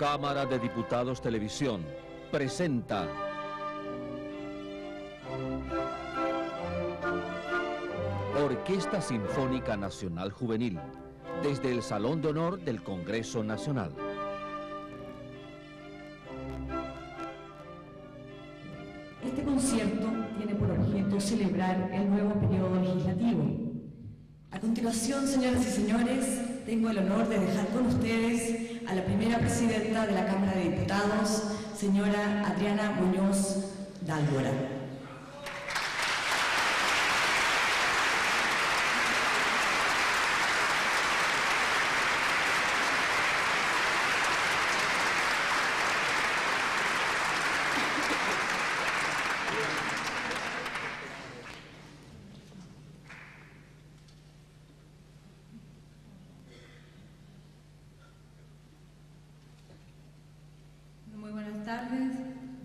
Cámara de Diputados Televisión presenta Orquesta Sinfónica Nacional Juvenil desde el Salón de Honor del Congreso Nacional. Este concierto tiene por objeto celebrar el nuevo periodo legislativo. A continuación, señoras y señores, tengo el honor de dejar con ustedes presidenta de la Cámara de Diputados, señora Adriana Muñoz Dálvora. Muy buenas tardes,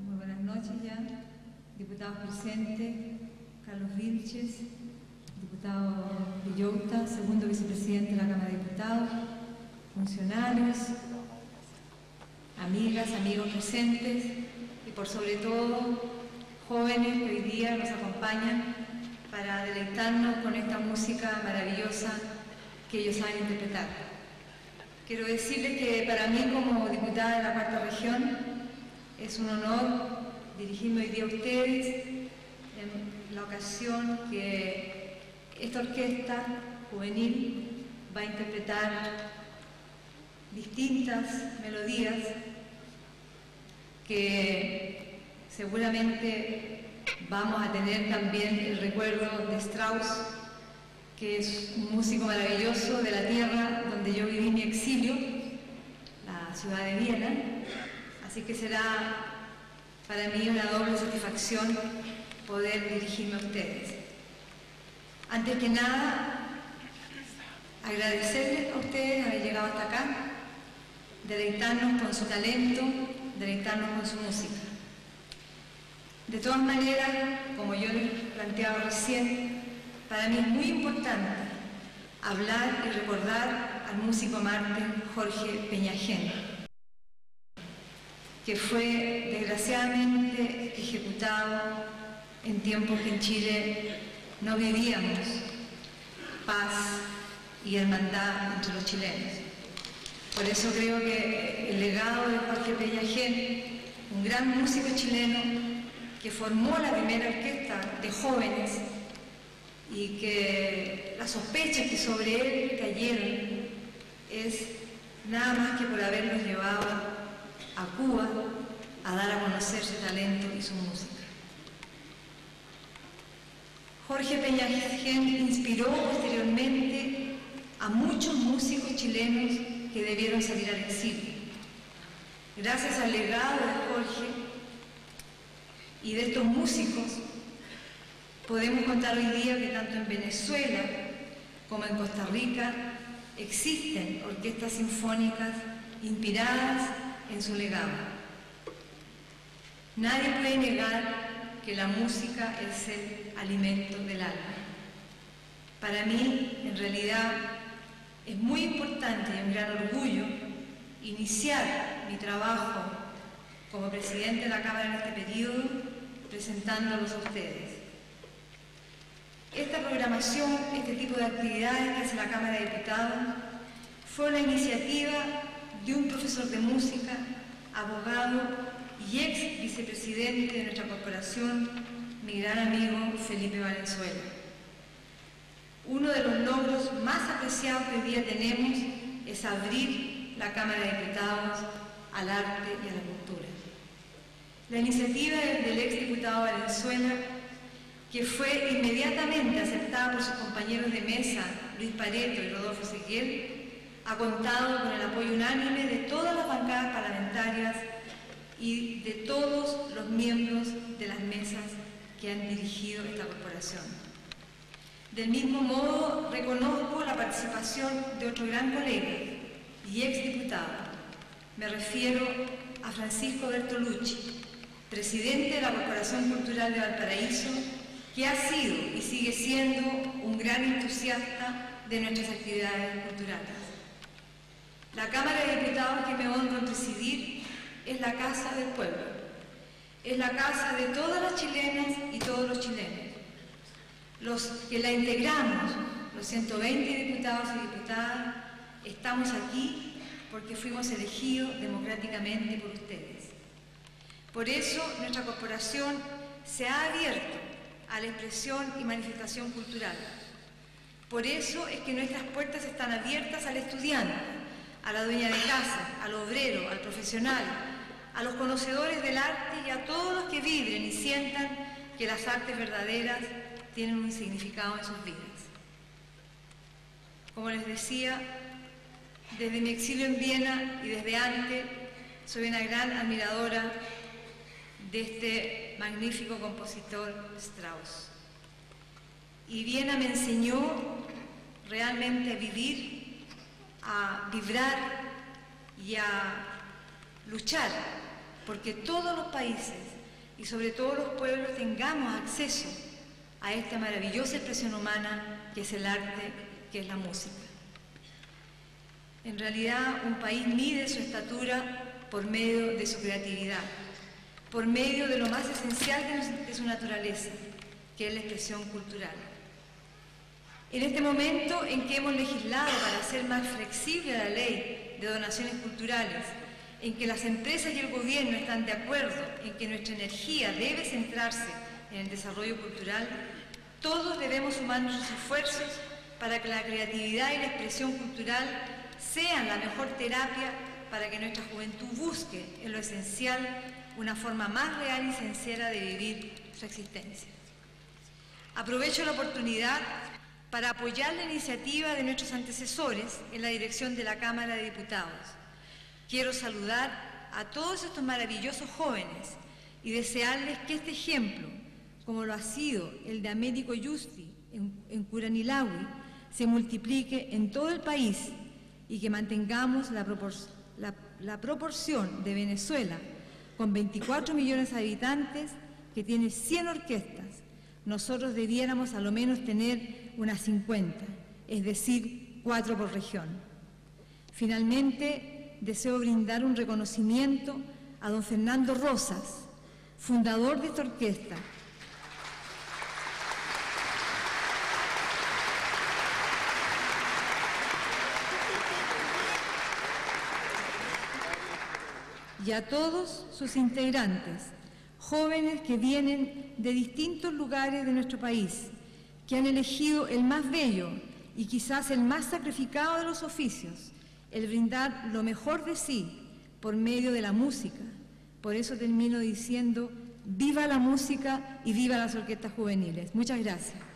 muy buenas noches ya, diputados presentes, Carlos Vilches, diputado Villota, segundo vicepresidente de la Cámara de Diputados, funcionarios, amigas, amigos presentes y por sobre todo jóvenes que hoy día nos acompañan para deleitarnos con esta música maravillosa que ellos saben interpretar. Quiero decirles que para mí como diputada de la cuarta región es un honor dirigirme hoy día a ustedes la ocasión que esta orquesta juvenil va a interpretar distintas melodías que seguramente vamos a tener también el recuerdo de Strauss que es un músico maravilloso de la tierra donde yo viví mi exilio, la ciudad de Viena. Así que será para mí una doble satisfacción poder dirigirme a ustedes. Antes que nada, agradecerles a ustedes haber llegado hasta acá, deleitarnos con su talento, deleitarnos con su música. De todas maneras, como yo les planteaba recién, para mí es muy importante hablar y recordar al músico mártir Jorge Peñagén, que fue desgraciadamente ejecutado en tiempos que en Chile no vivíamos paz y hermandad entre los chilenos. Por eso creo que el legado de Jorge Peñagén, un gran músico chileno que formó la primera orquesta de jóvenes y que las sospechas que sobre él cayeron es nada más que por habernos llevado a Cuba a dar a conocer su talento y su música. Jorge Peñagén inspiró posteriormente a muchos músicos chilenos que debieron salir al exilio. Gracias al legado de Jorge y de estos músicos, Podemos contar hoy día que tanto en Venezuela como en Costa Rica existen orquestas sinfónicas inspiradas en su legado. Nadie puede negar que la música es el alimento del alma. Para mí, en realidad, es muy importante y un gran orgullo iniciar mi trabajo como presidente de la Cámara en este periodo presentándolos a ustedes. Esta programación, este tipo de actividades que hace la Cámara de Diputados, fue una iniciativa de un profesor de música, abogado y ex vicepresidente de nuestra corporación, mi gran amigo Felipe Valenzuela. Uno de los logros más apreciados que hoy día tenemos es abrir la Cámara de Diputados al arte y a la cultura. La iniciativa del ex diputado Valenzuela que fue inmediatamente aceptada por sus compañeros de mesa, Luis Pareto y Rodolfo Ezequiel, ha contado con el apoyo unánime de todas las bancadas parlamentarias y de todos los miembros de las mesas que han dirigido esta corporación. Del mismo modo, reconozco la participación de otro gran colega y exdiputado. Me refiero a Francisco Bertolucci, presidente de la Corporación Cultural de Valparaíso que ha sido y sigue siendo un gran entusiasta de nuestras actividades culturales. La Cámara de Diputados que me honro en presidir Es la casa de todas las chilenas y todos los chilenos. Los que la integramos, los 120 diputados y diputadas, estamos aquí porque fuimos elegidos democráticamente por ustedes. Por eso nuestra corporación se ha abierto a la expresión y manifestación cultural. Por eso es que nuestras puertas están abiertas al estudiante, a la dueña de casa, al obrero, al profesional, a los conocedores del arte y a todos los que vibren y sientan que las artes verdaderas tienen un significado en sus vidas. Como les decía, desde mi exilio en Viena y desde antes, soy una gran admiradora de este magnífico compositor Strauss. Y Viena me enseñó realmente a vivir, a vibrar y a luchar porque todos los países y sobre todo los pueblos tengamos acceso a esta maravillosa expresión humana que es el arte, que es la música. En realidad, un país mide su estatura por medio de su creatividad, por medio de lo más esencial de su naturaleza, que es la expresión cultural. En este momento en que hemos legislado para hacer más flexible la ley de donaciones culturales, en que las empresas y el gobierno están de acuerdo en que nuestra energía debe centrarse en el desarrollo cultural, todos debemos sumar nuestros esfuerzos para que la creatividad y la expresión cultural sean la mejor terapia para que nuestra juventud busque en lo esencial una forma más real y sincera de vivir su existencia. Aprovecho la oportunidad para apoyar la iniciativa de nuestros antecesores en la dirección de la Cámara de Diputados. Quiero saludar a todos estos maravillosos jóvenes y desearles que este ejemplo, como lo ha sido el de Américo Justi en, en Curanilawi, se multiplique en todo el país y que mantengamos la, la, proporción de Venezuela con 24 millones de habitantes que tiene 100 orquestas. Nosotros debiéramos a menos tener unas 50, es decir, cuatro por región. Finalmente, deseo brindar un reconocimiento a don Fernando Rosas, fundador de esta orquesta, y a todos sus integrantes, jóvenes que vienen de distintos lugares de nuestro país, que han elegido el más bello y quizás el más sacrificado de los oficios, el brindar lo mejor de sí por medio de la música. Por eso termino diciendo, viva la música y viva las orquestas juveniles. Muchas gracias.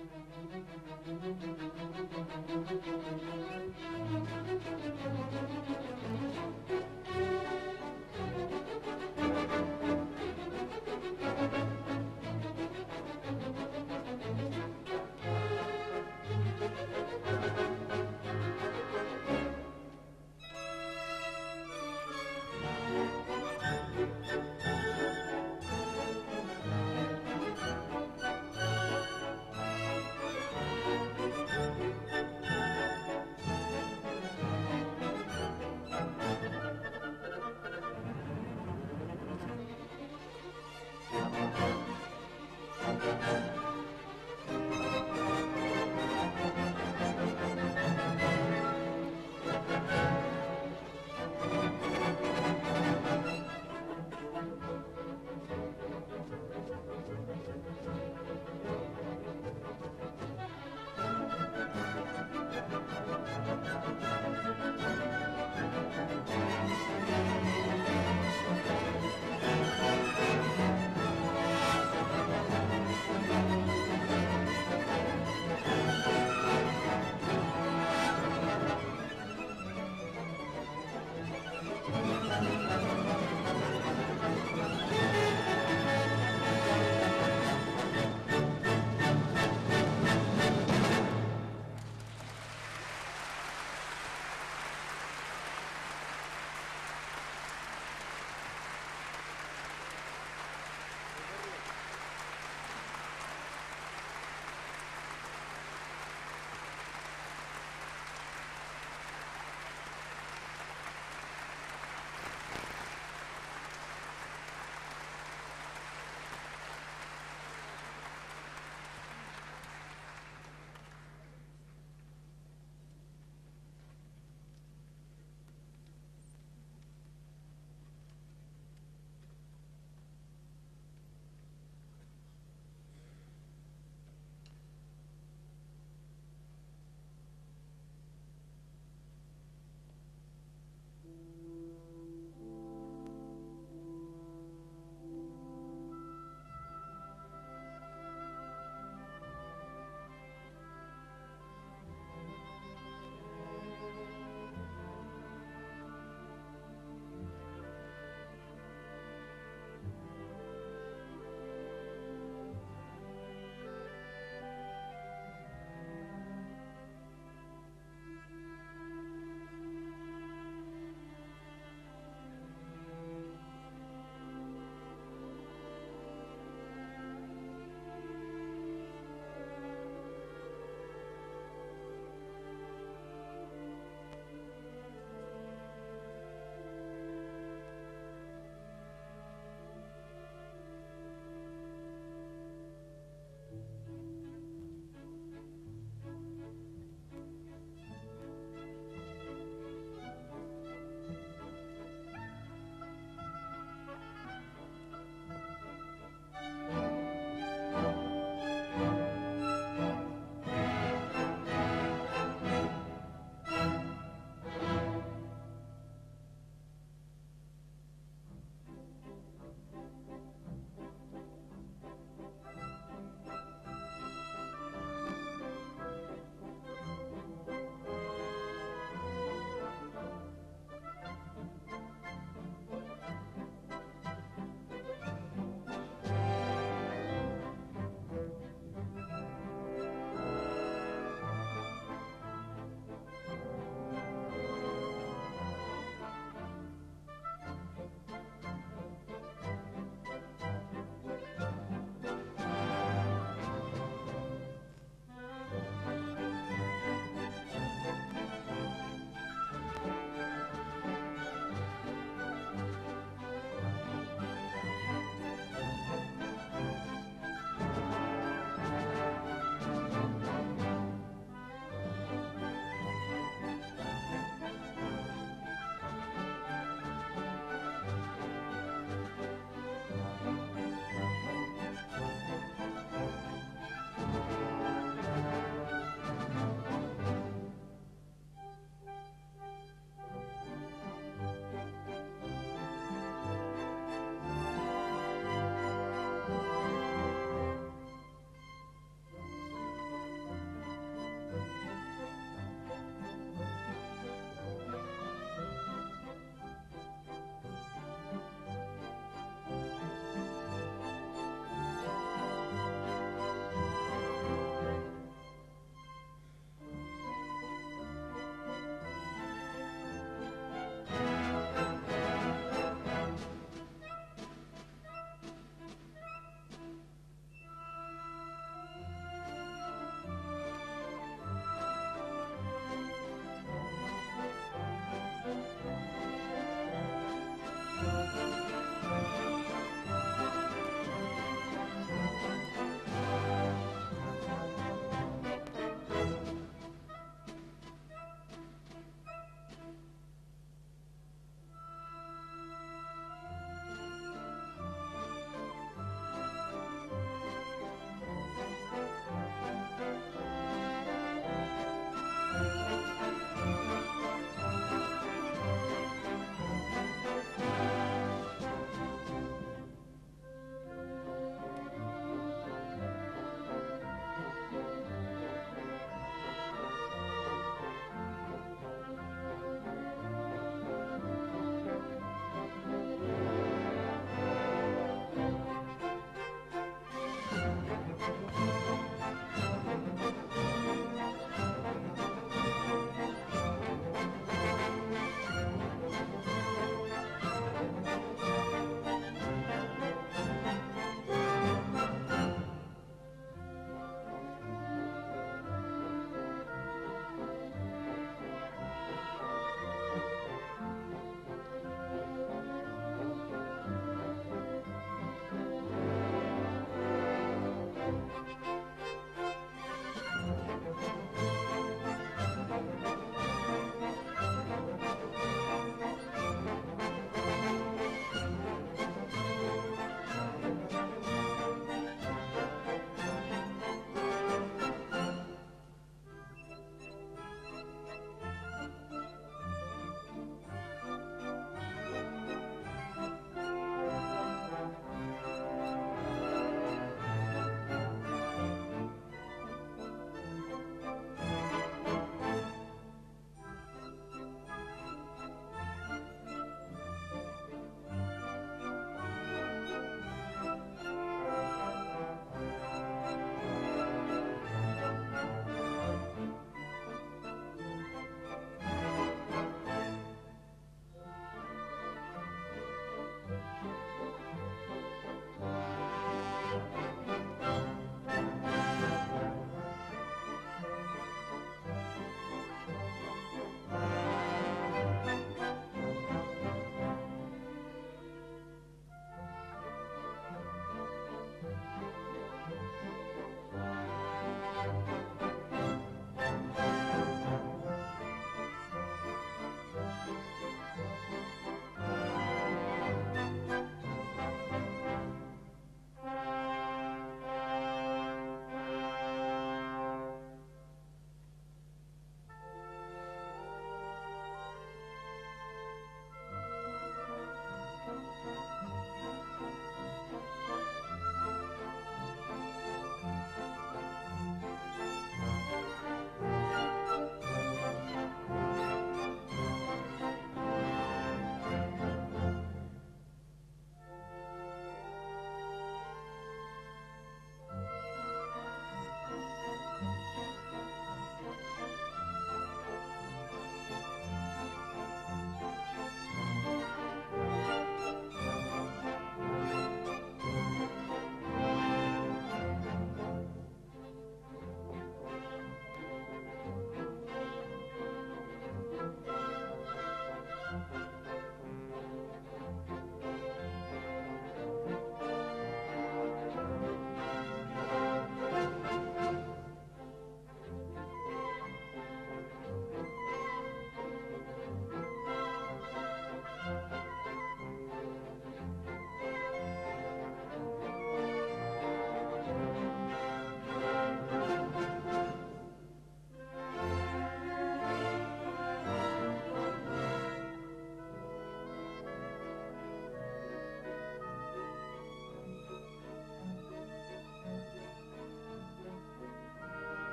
Thank you.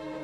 you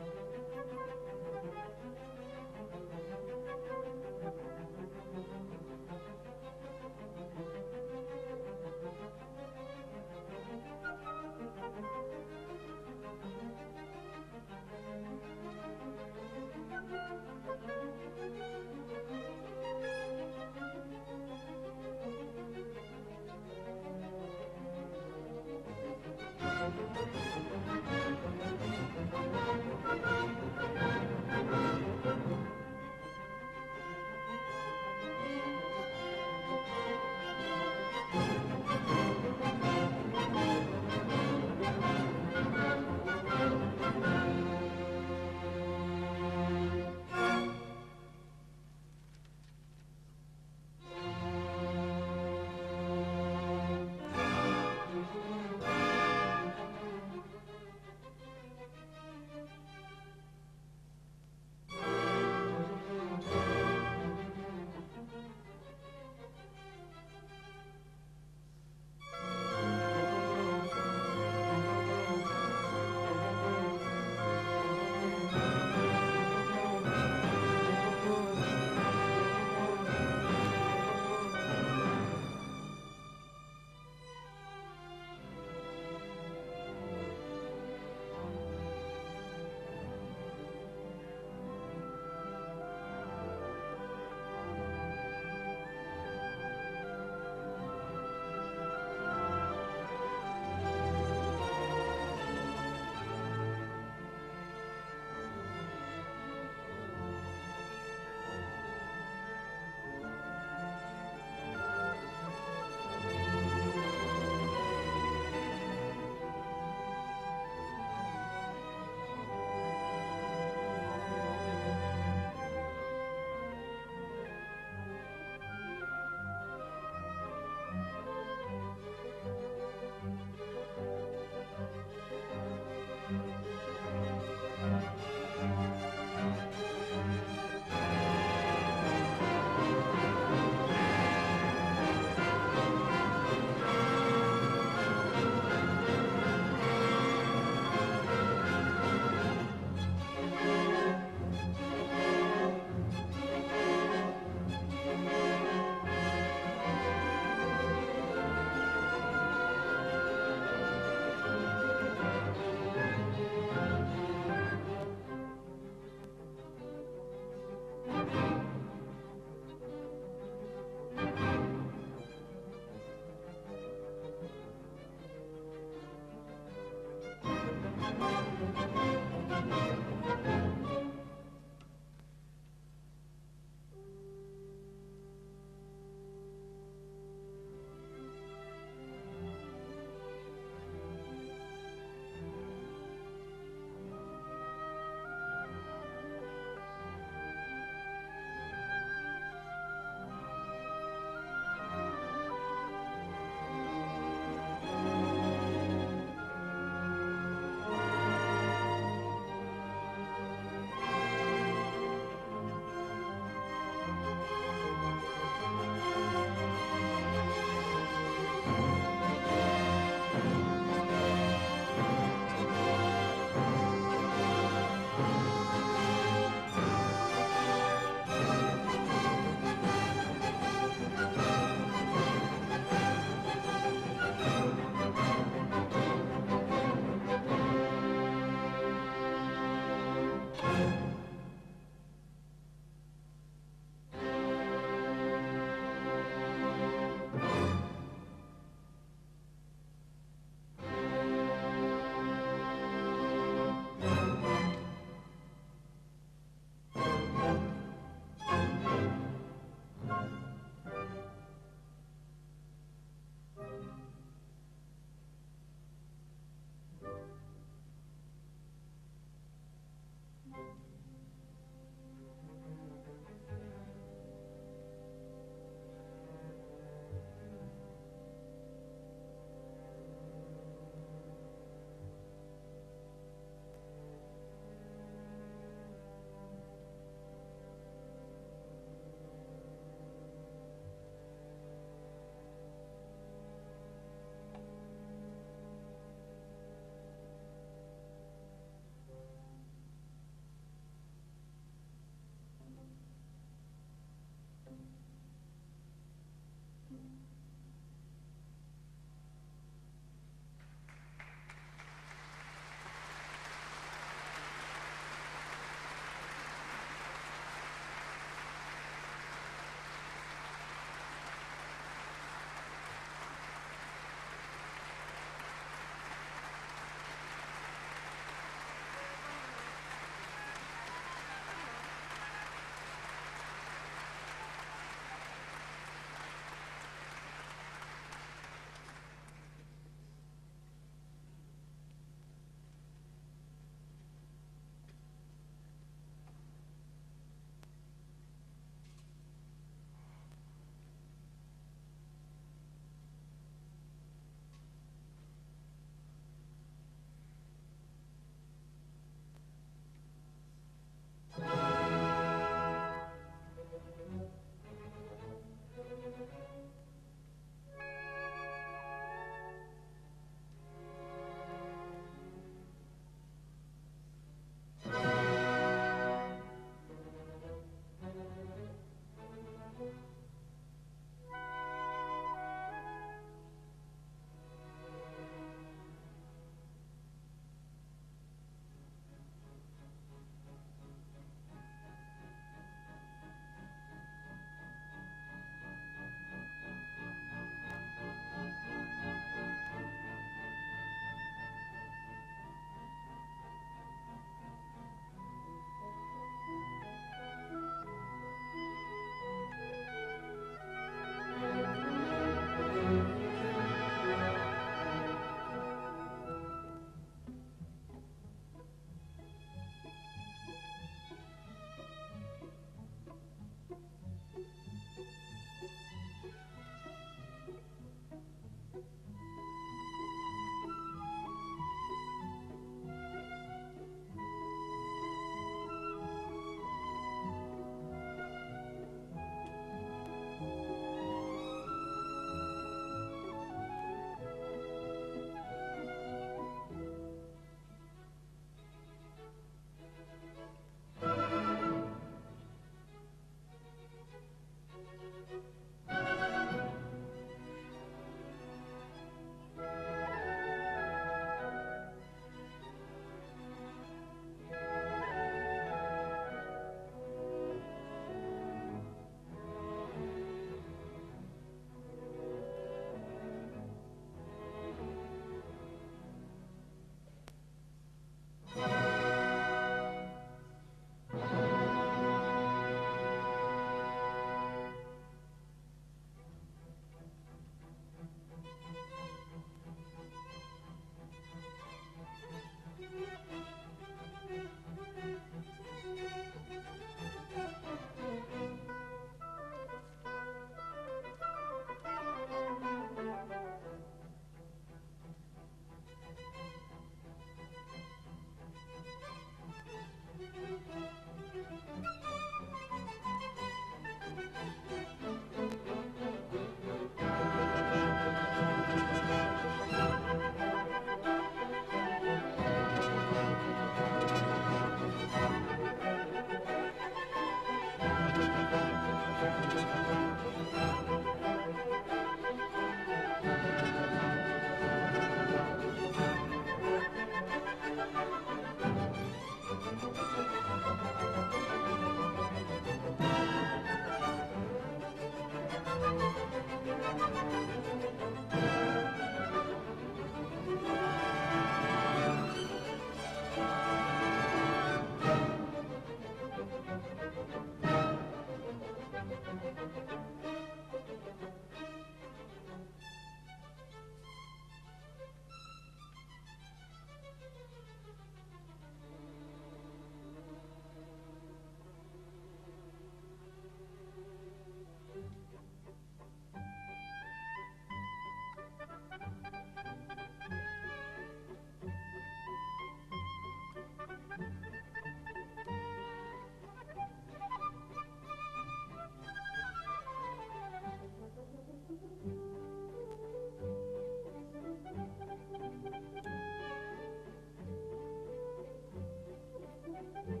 Thank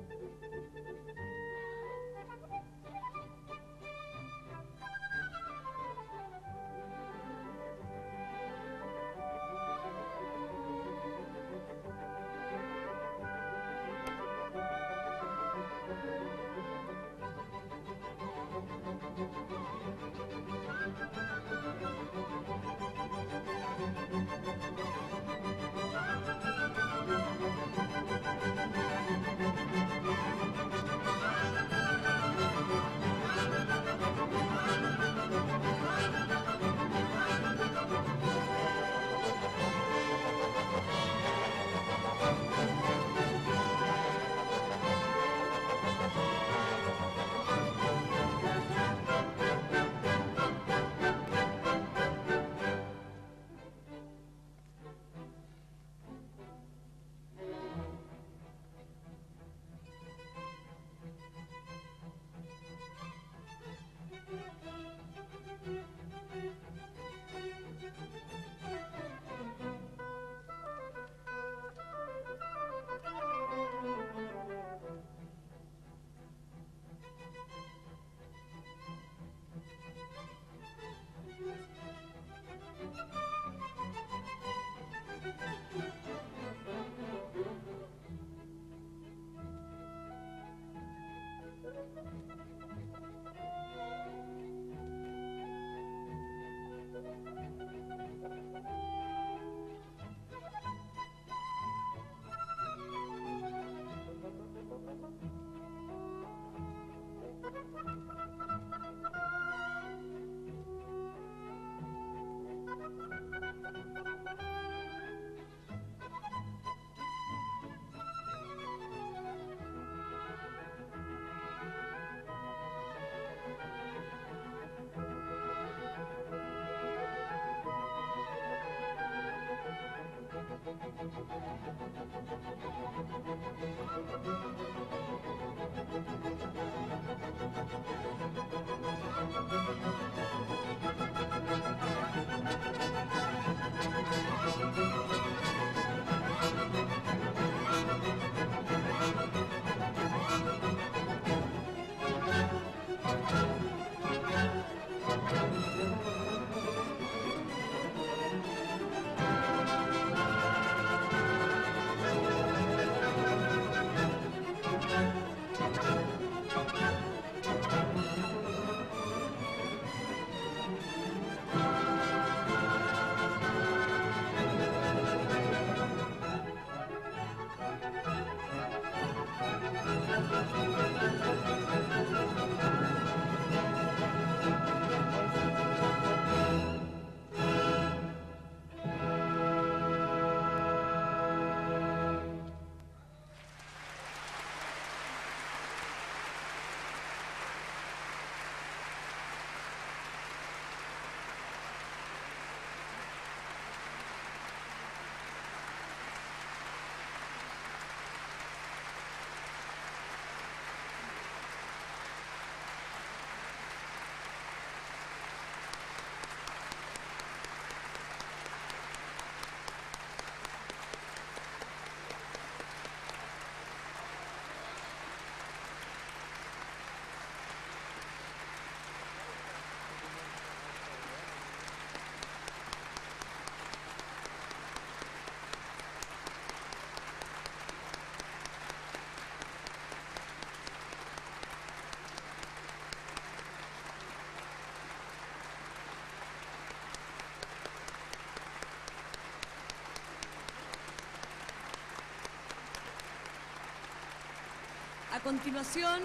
you. Thank you. Continuación,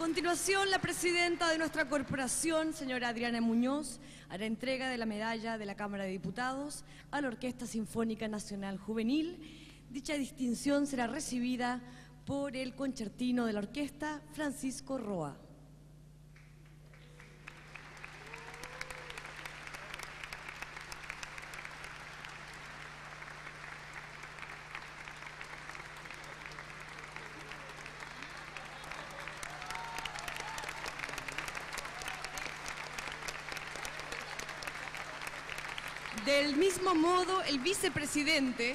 continuación, la presidenta de nuestra corporación, señora Adriana Muñoz, hará entrega de la medalla de la Cámara de Diputados a la Orquesta Sinfónica Nacional Juvenil. Dicha distinción será recibida por el concertino de la orquesta, Francisco Roa. Del mismo modo, el vicepresidente,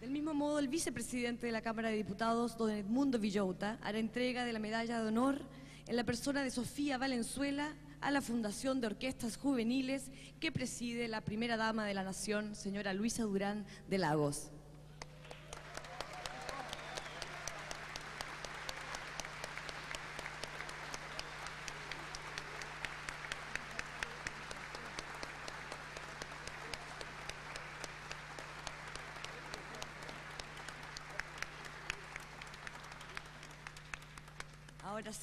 del mismo modo, el vicepresidente de la Cámara de Diputados, don Edmundo Villota, hará entrega de la medalla de honor en la persona de Sofía Valenzuela a la Fundación de Orquestas Juveniles que preside la primera dama de la Nación, señora Luisa Durán de Lagos.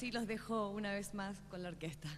Ahora sí los dejo una vez más con la orquesta.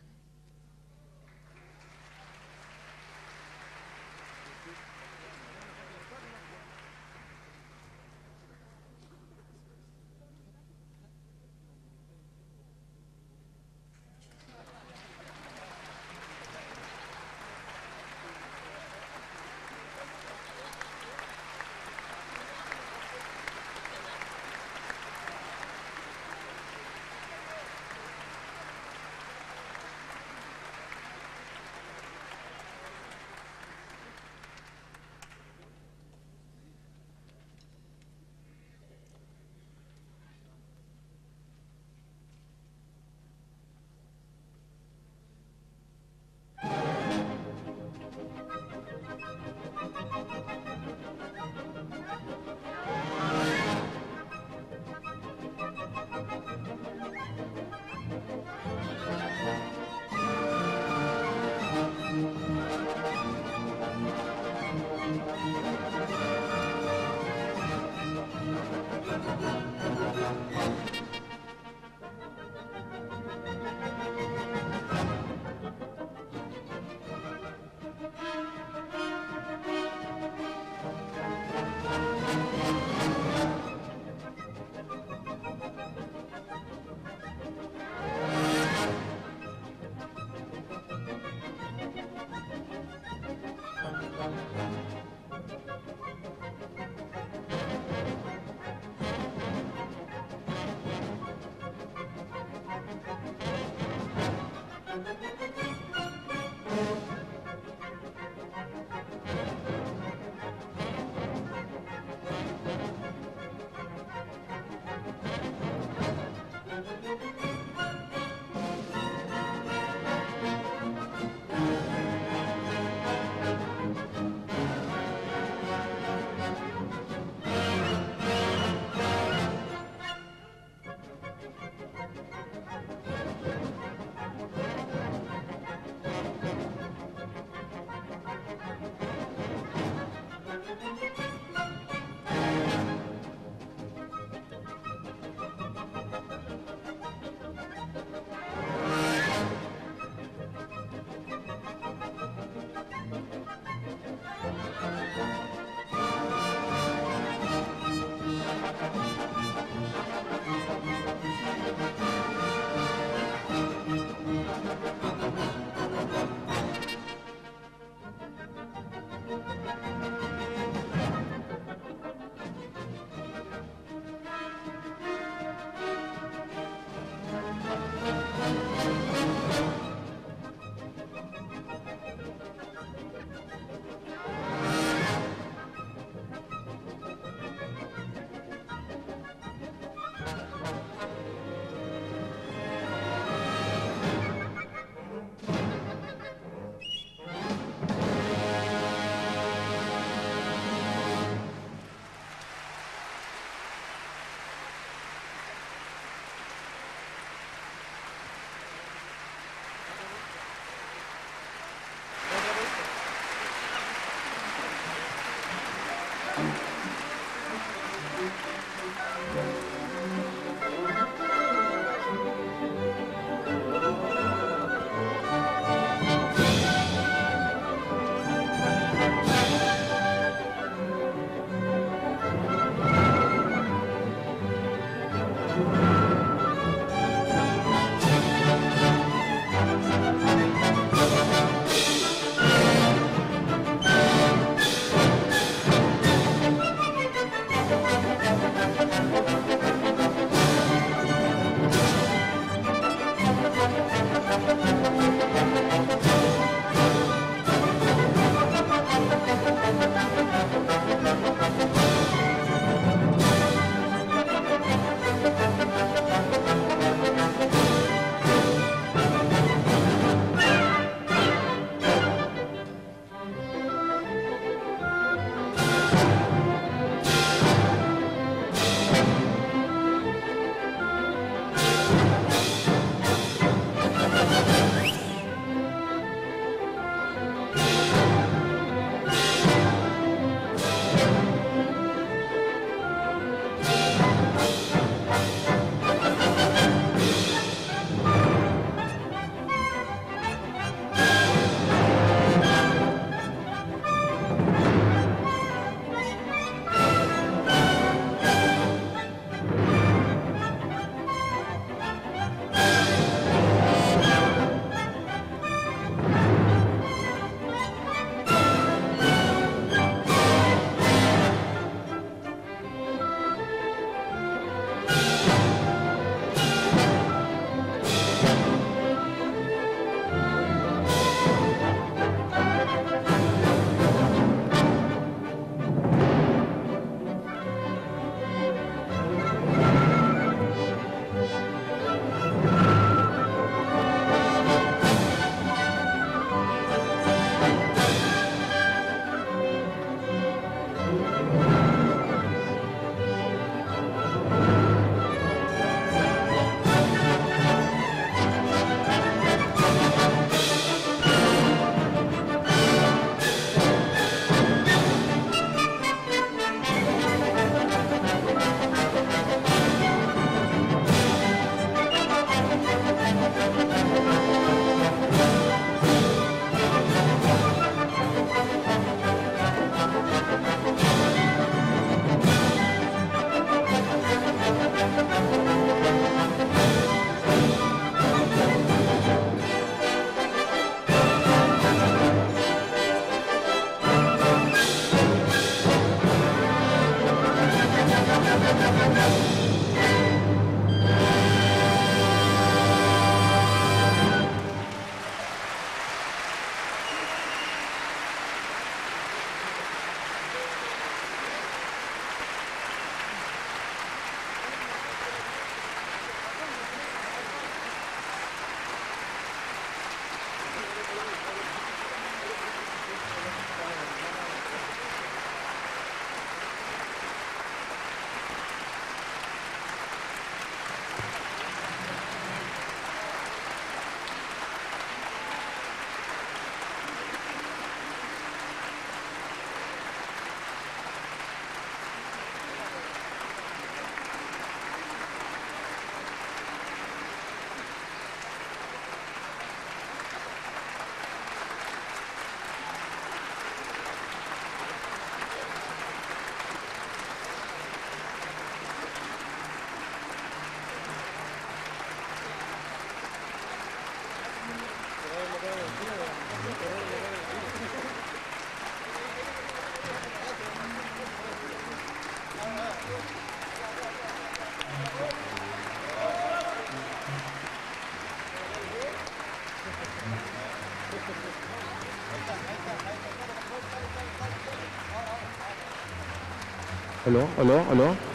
olhou, olhou, olhou.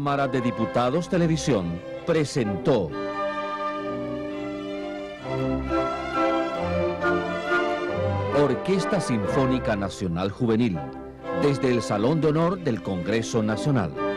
Cámara de Diputados Televisión presentó Orquesta Sinfónica Nacional Juvenil desde el Salón de Honor del Congreso Nacional.